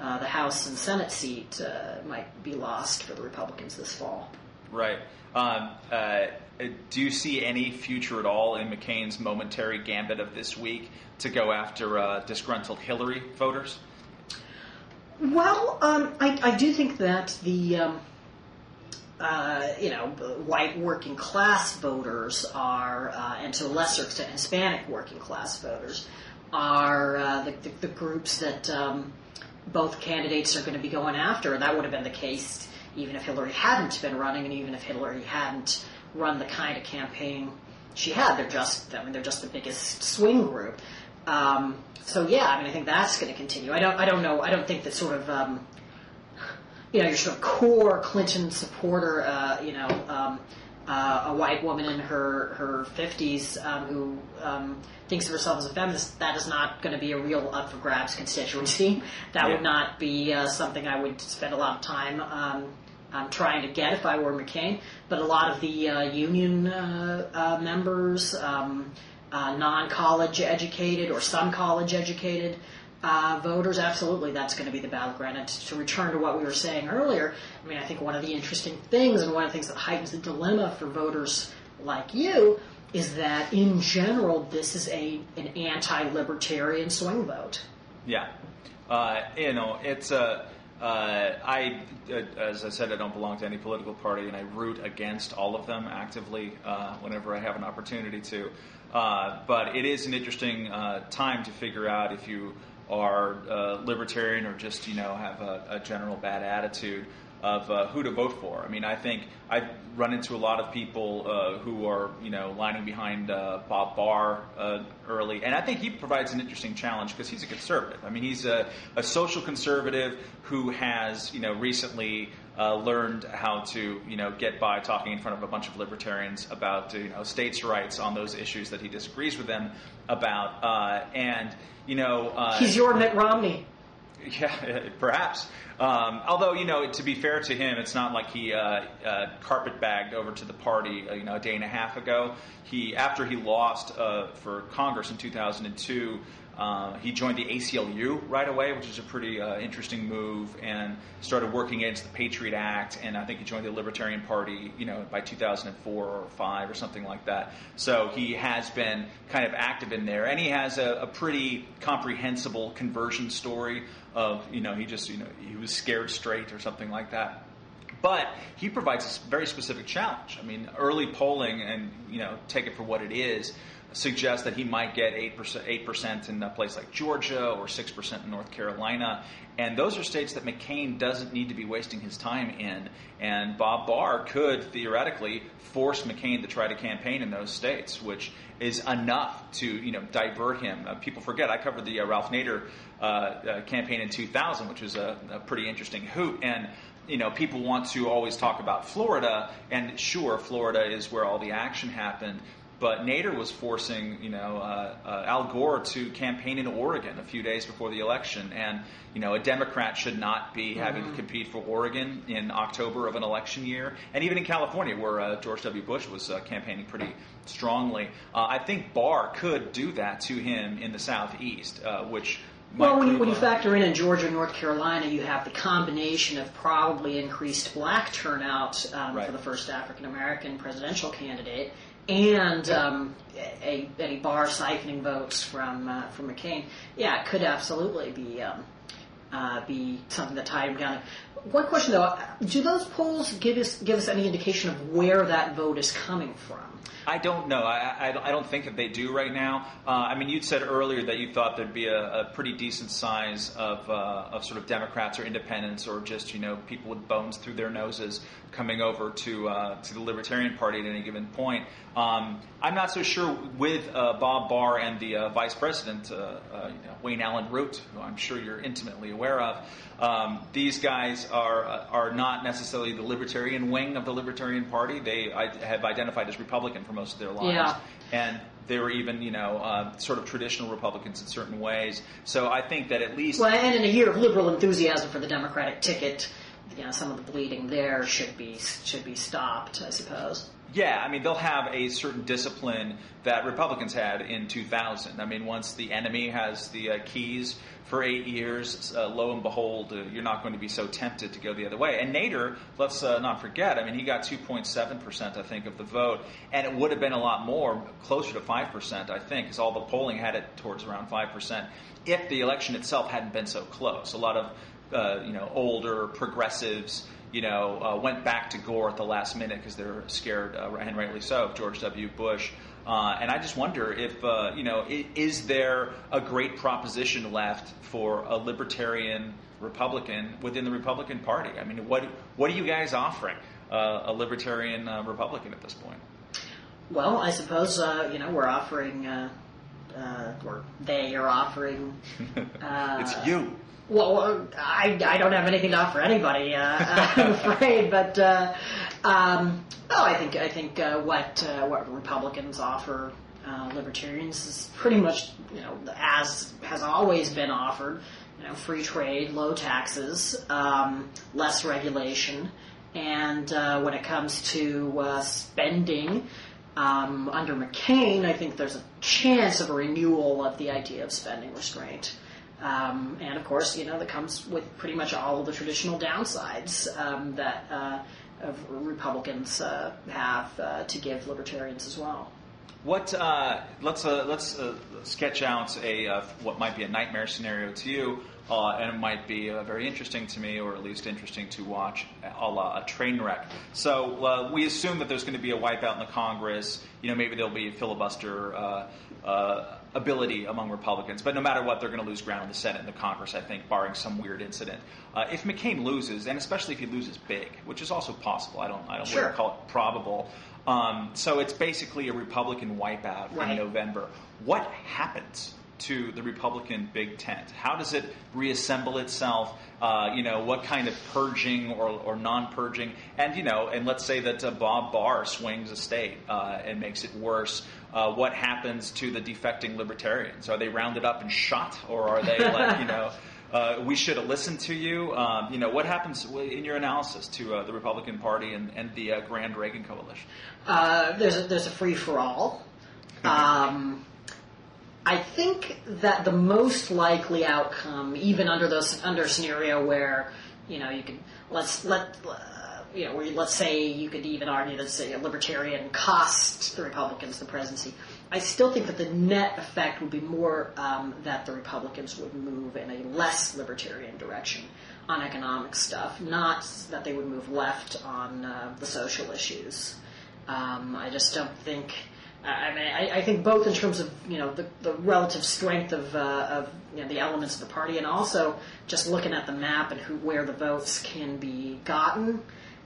uh, the House and Senate seat uh, might be lost for the Republicans this fall. Right. Um, uh, do you see any future at all in McCain's momentary gambit of this week to go after uh, disgruntled Hillary voters? Well, um, I, I, do think that the um, uh, you know white working class voters are, uh, and to a lesser extent Hispanic working class voters, are uh, the, the, the, groups that um, both candidates are going to be going after. That would have been the case even if Hillary hadn't been running, and even if Hillary hadn't run the kind of campaign she had. They're just, I mean, they're just the biggest swing group. Um, so yeah, I mean, I think that's going to continue. I don't, I don't know. I don't think that sort of, um, you know, your sort of core Clinton supporter, uh, you know, um, uh, a white woman in her her fifties um, who um, thinks of herself as a feminist. That is not going to be a real up for grabs constituency. That yeah. would not be uh, something I would spend a lot of time um, trying to get if I were McCain. But a lot of the uh, union uh, uh, members, um, uh, non-college educated or some college educated uh, voters, absolutely, that's going to be the battleground. And to, to return to what we were saying earlier, I mean, I think one of the interesting things and one of the things that heightens the dilemma for voters like you is that in general, this is a an anti-libertarian swing vote. Yeah, uh, you know, it's a uh, I, uh, as I said, I don't belong to any political party, and I root against all of them actively uh, whenever I have an opportunity to. Uh, but it is an interesting uh, time to figure out if you are uh, libertarian or just you know have a, a general bad attitude of uh, who to vote for. I mean, I think I've run into a lot of people uh, who are, you know, lining behind uh, Bob Barr uh, early, and I think he provides an interesting challenge because he's a conservative. I mean, he's a, a social conservative who has, you know, recently uh, learned how to, you know, get by talking in front of a bunch of libertarians about, you know, states' rights on those issues that he disagrees with them about, uh, and you know, he's your Mitt Romney. Yeah, perhaps. Um, although, you know, to be fair to him, it's not like he uh, uh, carpet bagged over to the party, uh, you know, a day and a half ago. He, after he lost uh, for Congress in 2002, uh, he joined the ACLU right away, which is a pretty uh, interesting move, and started working against the Patriot Act. And I think he joined the Libertarian Party, you know, by 2004 or five or something like that. So he has been kind of active in there, and he has a, a pretty comprehensible conversion story of, you know, he just, you know, he was scared straight or something like that. But he provides a very specific challenge. I mean, early polling, and you know, take it for what it is suggests that he might get 8%, 8% in a place like Georgia or 6% in North Carolina. And those are states that McCain doesn't need to be wasting his time in. And Bob Barr could theoretically force McCain to try to campaign in those states, which is enough to you know divert him. Uh, people forget I covered the uh, Ralph Nader uh, uh campaign in 2000, which was a, a pretty interesting hoot. And you know, people want to always talk about Florida, and sure, Florida is where all the action happened. But Nader was forcing, you know, uh, uh, Al Gore to campaign in Oregon a few days before the election, and you know, a Democrat should not be having mm-hmm. to compete for Oregon in October of an election year, and even in California, where uh, George W. Bush was uh, campaigning pretty strongly. Uh, I think Barr could do that to him in the Southeast, uh, which well, when you, when you factor in in Georgia and North Carolina, you have the combination of probably increased black turnout um, right. for the first African American presidential candidate, and um, a, a Barr siphoning votes from uh, from McCain, yeah, it could absolutely be um, uh, be something that tied him down. One question though: Do those polls give us give us any indication of where that vote is coming from? I don't know. I, I, I, don't think that they do right now. Uh, I mean, you'd said earlier that you thought there'd be a, a pretty decent size of, uh, of sort of Democrats or independents or just, you know, people with bones through their noses coming over to, uh, to the Libertarian Party at any given point. Um, I'm not so sure with uh, Bob Barr and the uh, Vice President, uh, you know, Wayne Allyn Root, who I'm sure you're intimately aware of. Um, these guys are are not necessarily the libertarian wing of the Libertarian Party. They have identified as Republican for most of their lives, yeah. and they were even, you know, uh, sort of traditional Republicans in certain ways. So I think that at least well, and in a year of liberal enthusiasm for the Democratic ticket, you know, some of the bleeding there should be should be stopped, I suppose. Yeah, I mean, they'll have a certain discipline that Republicans had in 2000. I mean, once the enemy has the uh, keys for eight years, uh, lo and behold, uh, you're not going to be so tempted to go the other way. And Nader, let's uh, not forget, I mean, he got 2.7%, I think, of the vote, and it would have been a lot more, closer to 5%, I think, because all the polling had it towards around 5%, if the election itself hadn't been so close. A lot of, uh, you know, older progressives you know, uh, went back to Gore at the last minute because they're scared, uh, and rightly so, of George W. Bush. Uh, and I just wonder if, uh, you know, is there a great proposition left for a libertarian Republican within the Republican Party? I mean, what what are you guys offering uh, a libertarian uh, Republican at this point? Well, I suppose you know we're offering, or they are offering. it's you. Well, I, I don't have anything to offer anybody, uh, I'm afraid. But uh, um, oh, I think I think uh, what uh, what Republicans offer uh, libertarians is pretty much you know as has always been offered. You know, free trade, low taxes, um, less regulation, and uh, when it comes to spending. Um, under McCain, I think there's a chance of a renewal of the idea of spending restraint. Um, and of course, you know, that comes with pretty much all of the traditional downsides um, that uh, Republicans uh, have uh, to give libertarians as well. What uh, let's uh, let's uh, sketch out a what might be a nightmare scenario to you, and it might be very interesting to me, or at least interesting to watch, a, la a train wreck. So we assume that there's going to be a wipeout in the Congress. You know, maybe there'll be a filibuster ability among Republicans. But no matter what, they're going to lose ground in the Senate and the Congress, I think, barring some weird incident. Uh, if McCain loses, and especially if he loses big, which is also possible, I don't, I don't sure. call it probable. Um, so it's basically a Republican wipeout right. in November. What happens? to the Republican big tent? How does it reassemble itself? Uh, you know, what kind of purging or, or non-purging? And you know, and let's say that uh, Bob Barr swings a state uh, and makes it worse uh, what happens to the defecting libertarians? Are they rounded up and shot, or are they like you know? Uh, we should have listened to you. Um, you know, what happens in your analysis to uh, the Republican Party and, and the uh, Grand Reagan Coalition? Uh, there's a, there's a free for all. Um, I think that the most likely outcome, even under those under a scenario where you know you can let's let you know, let's say you could even argue that say a libertarian cost the Republicans the presidency. I still think that the net effect would be more um, that the Republicans would move in a less libertarian direction on economic stuff, not that they would move left on uh, the social issues. Um, I just don't think. I mean, I, I, think both in terms of you know the, the relative strength of, uh, of you know, the elements of the party, and also just looking at the map and who where the votes can be gotten.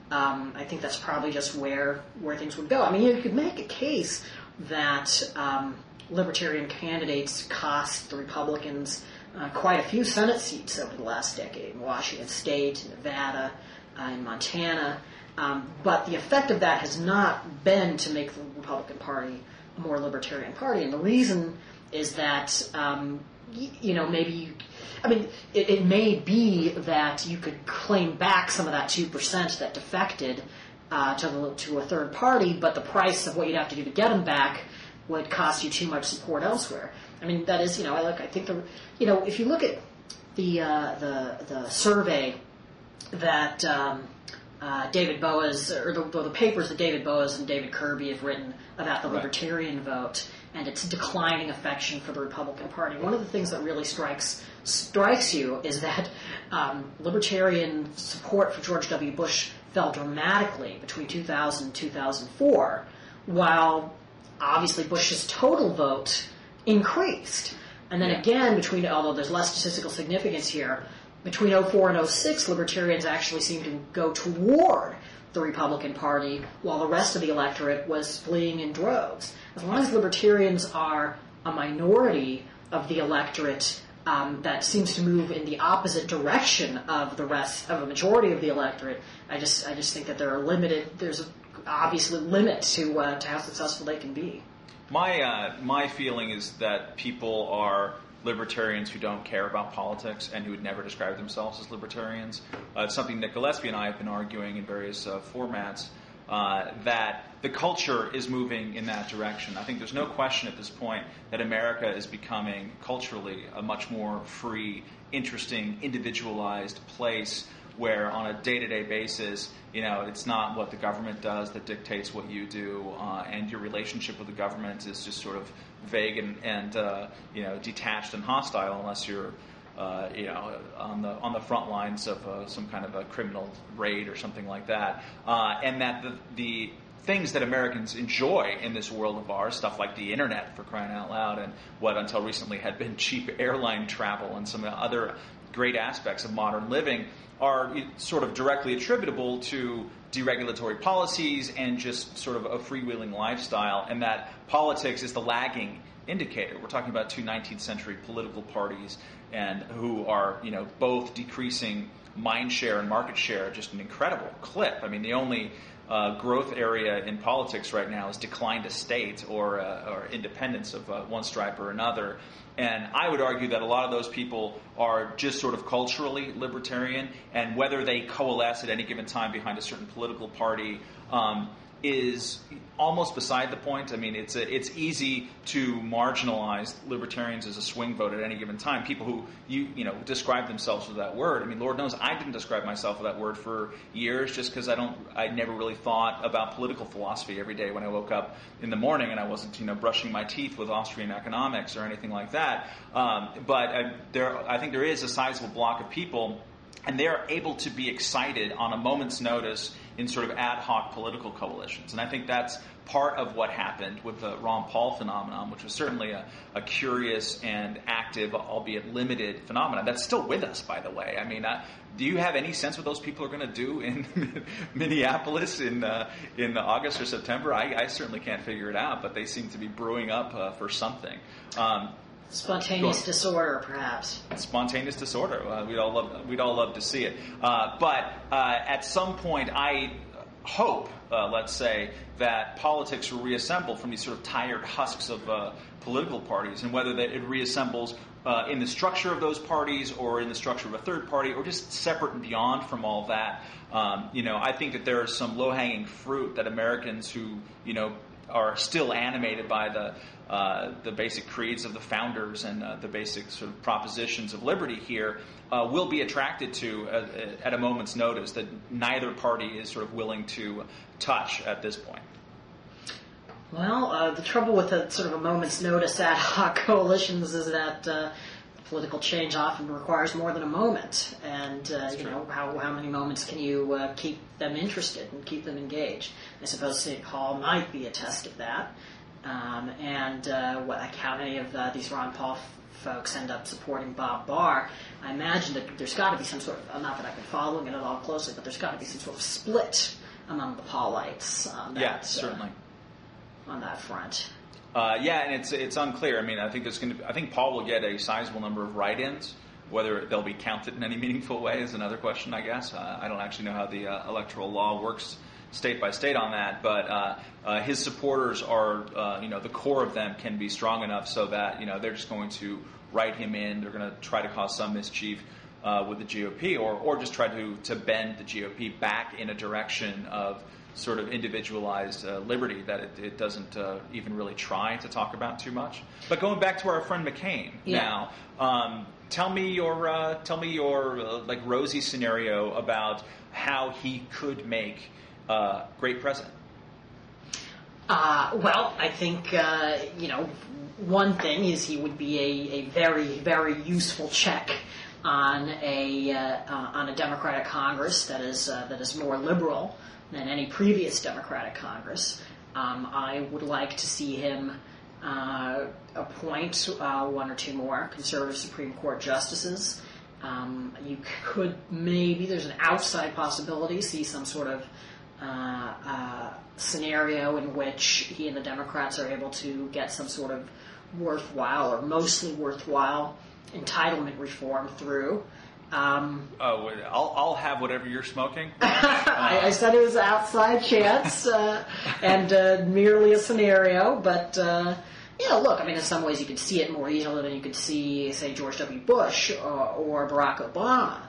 Um, I think that's probably just where where things would go. I mean, you could make a case that um, libertarian candidates cost the Republicans uh, quite a few Senate seats over the last decade in Washington State, Nevada, uh, in Montana. Um, but the effect of that has not been to make the Republican Party a more libertarian party, and the reason is that um, y- you know maybe you I mean, it, it, may be that you could claim back some of that 2% that defected uh, to, the, to a third party, but the price of what you'd have to do to get them back would cost you too much support elsewhere. I mean, that is, you know, I look, I think the, you know, if you look at the uh, the the survey that um, uh, David Boaz or the, the, papers that David Boaz and David Kirby have written about the right. libertarian vote and its declining affection for the Republican Party. One of the things that really strikes strikes you is that um, libertarian support for George W. Bush fell dramatically between 2000 and 2004, while obviously Bush's total vote increased. And then yeah. again, between although there's less statistical significance here, between 04 and 06, libertarians actually seem to go toward the Republican Party, while the rest of the electorate was fleeing in droves. As long as libertarians are a minority of the electorate um, that seems to move in the opposite direction of the rest of a majority of the electorate, I just I just think that there are limited. There's obviously limit to uh, to how successful they can be. My uh, my feeling is that people are libertarians who don't care about politics and who would never describe themselves as libertarians. Uh, it's something Nick Gillespie and I have been arguing in various uh, formats. uh, that the culture is moving in that direction. I think there's no question at this point that America is becoming culturally a much more free, interesting, individualized place where on a day-to-day basis, you know, it's not what the government does that dictates what you do, uh, and your relationship with the government is just sort of vague and, and uh, you know detached and hostile unless you're uh, you know, on the on the front lines of uh, some kind of a criminal raid or something like that, uh, and that the, the things that Americans enjoy in this world of ours, stuff like the internet for crying out loud, and what until recently had been cheap airline travel and some other great aspects of modern living, are sort of directly attributable to deregulatory policies and just sort of a freewheeling lifestyle, and that politics is the lagging indicator. We're talking about two 19th century political parties and who are, you know, both decreasing mind share and market share just an incredible clip. I mean, the only uh, growth area in politics right now is decline to state or, uh, or independence of uh, one stripe or another. And I would argue that a lot of those people are just sort of culturally libertarian, and whether they coalesce at any given time behind a certain political party. Um, is almost beside the point. I mean, it's a, it's easy to marginalize libertarians as a swing vote at any given time. People who you you know describe themselves with that word. I mean, Lord knows I didn't describe myself with that word for years, just because I don't I never really thought about political philosophy every day when I woke up in the morning, and I wasn't you know brushing my teeth with Austrian economics or anything like that. Um, but I, there, I think there is a sizable block of people, and they are able to be excited on a moment's notice in sort of ad hoc political coalitions. And I think that's part of what happened with the Ron Paul phenomenon, which was certainly a, a curious and active, albeit limited phenomenon. That's still with us, by the way. I mean, uh, do you have any sense what those people are going to do in Minneapolis in uh, in August or September? I, I, certainly can't figure it out, but they seem to be brewing up uh, for something. Um, Spontaneous disorder, perhaps. Spontaneous disorder. Uh, we'd all love. We'd all love to see it. Uh, but uh, at some point, I hope, uh, let's say, that politics will reassemble from these sort of tired husks of uh, political parties, and whether that it reassembles uh, in the structure of those parties or in the structure of a third party or just separate and beyond from all that. Um, you know, I think that there is some low-hanging fruit that Americans who, you know, are still animated by the uh, the basic creeds of the founders and uh, the basic sort of propositions of liberty here uh, will be attracted to uh, at a moment's notice that neither party is sort of willing to touch at this point. Well, uh, the trouble with a sort of a moment's notice ad hoc coalitions is that political change often requires more than a moment, and uh, you know how how many moments can you uh, keep them interested and keep them engaged? I suppose St. Paul might be a test of that. Um, and uh, what, like how many of uh, these Ron Paul f- folks end up supporting Bob Barr? I imagine that there's got to be some sort of, not that I've been following it at all closely, but there's got to be some sort of split among the Paulites. On that, yeah, uh, certainly. on that front. Uh, yeah, and it's it's unclear. I mean, I think there's going to. I think Paul will get a sizable number of write-ins. Whether they'll be counted in any meaningful way is another question, I guess. Uh, I don't actually know how the uh, electoral law works state by state on that, but uh, uh, his supporters are, uh, you know, the core of them can be strong enough so that, you know, they're just going to write him in. They're going to try to cause some mischief uh, with the GOP or, or just try to, to bend the GOP back in a direction of sort of individualized uh, liberty that it, it doesn't uh, even really try to talk about too much. But going back to our friend McCain yeah. now, um, tell me your uh, tell me your uh, like rosy scenario about how he could make uh, great president? Uh, well, I think, uh, you know, one thing is he would be a, a very, very useful check on a, uh, uh on a Democratic Congress that is, uh, that is more liberal than any previous Democratic Congress. Um, I would like to see him appoint one or two more conservative Supreme Court justices. Um, you could maybe, there's an outside possibility, see some sort of uh, uh, scenario in which he and the Democrats are able to get some sort of worthwhile or mostly worthwhile entitlement reform through. Um, oh, I'll, I'll have whatever you're smoking. I, I, said it was outside chance uh, and uh, merely a scenario, but uh, you know, look, I mean, in some ways you could see it more easily than you could see, say, George W. Bush or, or Barack Obama.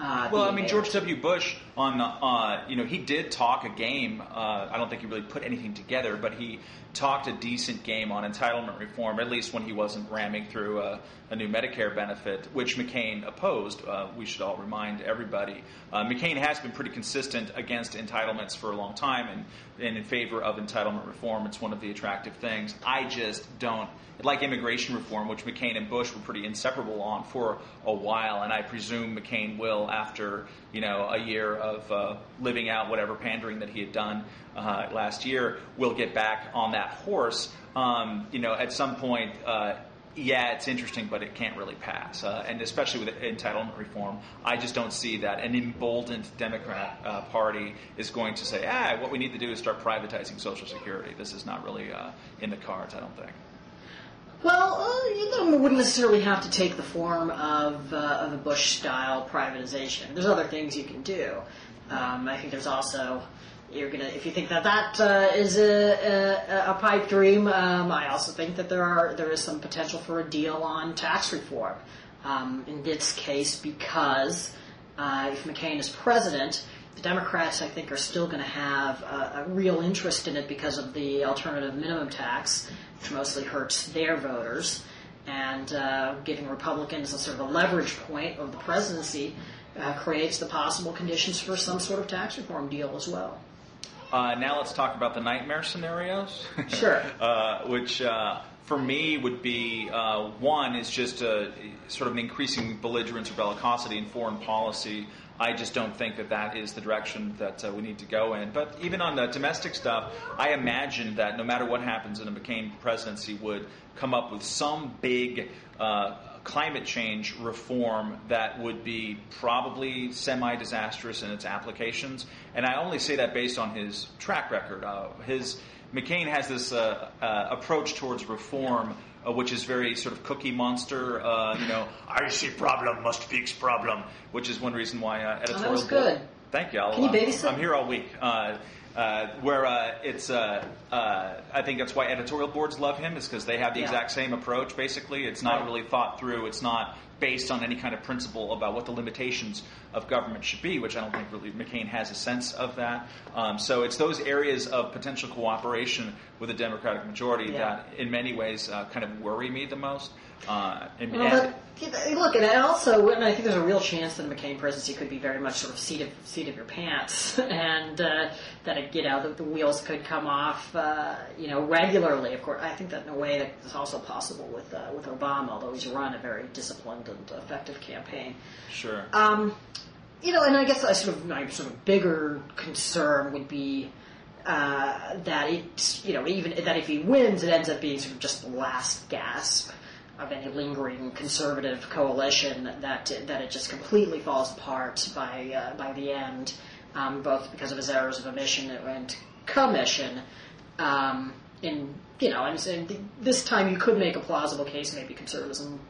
Uh, well, I mean, George W. Bush on uh, you know he did talk a game. Uh, I don't think he really put anything together, but he talked a decent game on entitlement reform, at least when he wasn't ramming through a, a new Medicare benefit, which McCain opposed. Uh, we should all remind everybody. Uh, McCain has been pretty consistent against entitlements for a long time and, and in favor of entitlement reform. It's one of the attractive things. I just don't like immigration reform, which McCain and Bush were pretty inseparable on for a while, and I presume McCain will after you know a year of uh, living out whatever pandering that he had done uh, last year, will get back on that horse. Um, you know, at some point. Uh, yeah, it's interesting, but it can't really pass. Uh, and especially with entitlement reform, I just don't see that an emboldened Democrat uh, Party is going to say, ah, what we need to do is start privatizing Social Security. This is not really uh, in the cards, I don't think. Well, uh, it wouldn't necessarily have to take the form of, uh, of a Bush-style privatization. There's other things you can do. Um, I think there's also you're gonna if you think that that uh, is a, a, a, pipe dream. Um, I also think that there are there is some potential for a deal on tax reform. Um, in this case, because uh, if McCain is president, the Democrats I think are still going to have a, a real interest in it because of the alternative minimum tax which mostly hurts their voters, and uh, giving Republicans a sort of a leverage point of the presidency uh, creates the possible conditions for some sort of tax reform deal as well. Uh, now let's talk about the nightmare scenarios. Sure. Uh, which uh, for me would be uh, one is just a, sort of an increasing belligerence or bellicosity in foreign policy I just don't think that that is the direction that uh, we need to go in. But even on the domestic stuff, I imagine that no matter what happens in a McCain presidency, would come up with some big uh, climate change reform that would be probably semi disastrous in its applications. And I only say that based on his track record. Uh, his McCain has this uh, uh, approach towards reform uh, which is very sort of cookie monster. Uh, you know, I see problem, must fix problem, which is one reason why uh, editorial. Oh, that was good. Thank you. I'll, Can you babysit? I'm here all week. Uh, where uh, it's, uh, uh, I think that's why editorial boards love him, is because they have the yeah. exact same approach. Basically, it's not right. really thought through. It's not based on any kind of principle about what the limitations of government should be, which I don't think really McCain has a sense of that. Um, so it's those areas of potential cooperation with a Democratic majority yeah. that, in many ways, uh, kind of worry me the most. Uh, and, well, but, look, and I also, and I think there's a real chance that the McCain presidency could be very much sort of seat of seat of your pants, and uh, that it, you know the, the, wheels could come off, uh, you know, regularly. Of course, I think that in a way that is also possible with uh, with Obama, although he's run a very disciplined and effective campaign. Sure. Um, you know, and I guess I sort of my sort of bigger concern would be uh, that it, you know, even that if he wins, it ends up being sort of just the last gasp of any lingering conservative coalition that that it just completely falls apart by uh, by the end, um, both because of his errors of omission and commission. Um, in you know, and, this time you could make a plausible case, maybe conservatism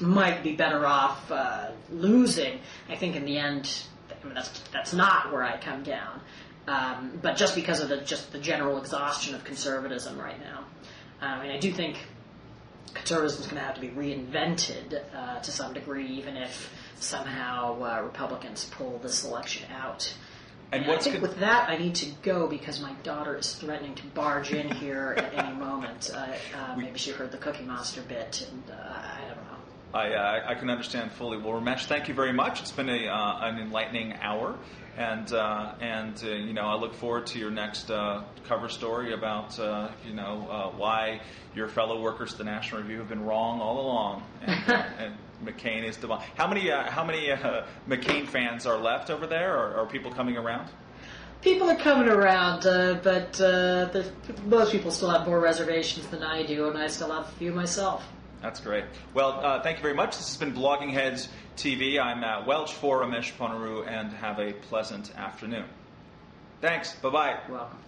might be better off uh, losing. I think in the end, I mean, that's that's not where I come down. Um, but just because of the just the general exhaustion of conservatism right now, I mean, I do think conservatism is going to have to be reinvented uh, to some degree, even if somehow uh, Republicans pull this election out. And, and I think with that, I need to go because my daughter is threatening to barge in here at any moment. Uh, uh maybe she heard the Cookie Monster bit, and uh, I don't know. I, uh, I can understand fully. Well, Ramesh, thank you very much. It's been a, uh, an enlightening hour, and uh, and uh, you know I look forward to your next uh, cover story about uh, you know why your fellow workers at the National Review have been wrong all along, and, and McCain is the How many how many McCain fans are left over there? Or are people coming around? People are coming around, but the, most people still have more reservations than I do, and I still have a few myself. That's great. Well, uh, thank you very much. This has been Bloggingheads TV. I'm Matt Welch for Ramesh Ponnuru, and have a pleasant afternoon. Thanks. Bye bye. Welcome.